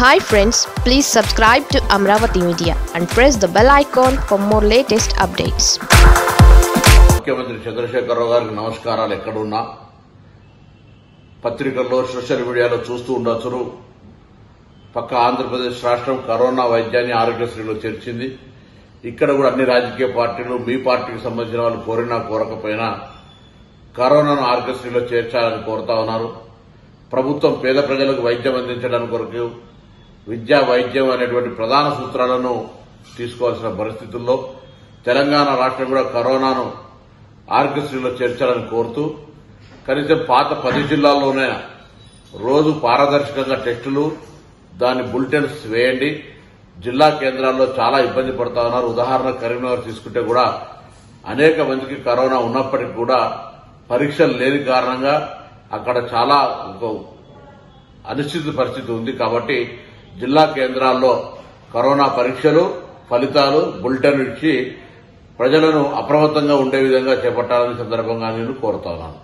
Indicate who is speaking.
Speaker 1: Hi friends please subscribe to Amaravati media and press the bell icon for more latest updates
Speaker 2: ముఖ్యమంత్రి చంద్రశేఖరరావు గారికి నమస్కారాలు ఎక్కడున్నా? పత్రికల్లో social మీడియాలో చూస్తూ ఉండొచ్చును. పక్క ఆంధ్రప్రదేశ్ రాష్ట్రం కరోనా వైద్యాన్ని ఆరోగ్యశ్రీలో చేర్చింది. ఇక్కడ కూడా అన్ని రాజకీయ పార్టీలు మీ పార్టీకి సంబంధించిన వాళ్ళు కోరినా కోరకపోయినా కరోనాను ఆరోగ్యశ్రీలో చేర్చాలని కోరుతా ఉన్నారు. ప్రభుత్వం పేద ప్రజలకు వైద్యం అందించడానికి కొరకు విద్యా వైద్యం అనేటువంటి ప్రధాన సూత్రాలను తీసుకోవాల్సిన పరిస్థితుల్లో తెలంగాణ రాష్ట్రం కూడా కరోనాను ఆరోగ్యశ్రీలో చేర్చాలని కోరుతూ కనీసం పాత పది జిల్లాల్లోనే రోజు పారదర్శకంగా టెస్టులు దాని బులెటిన్స్ వేయండి. జిల్లా కేంద్రాల్లో చాలా ఇబ్బంది పడతా ఉన్నారు. ఉదాహరణ కరీంనగర్ తీసుకుంటే కూడా అనేక మందికి కరోనా ఉన్నప్పటికీ కూడా పరీక్షలు లేని కారణంగా అక్కడ చాలా అనిశ్చిత పరిస్థితి ఉంది కాబట్టి జిల్లా కేంద్రాల్లో కరోనా పరీక్షలు ఫలితాలు బులెటిన్ ఇచ్చి ప్రజలను అప్రమత్తంగా ఉండే విధంగా చేపట్టాలని సందర్భంగా నేను కోరుతా ఉన్నాను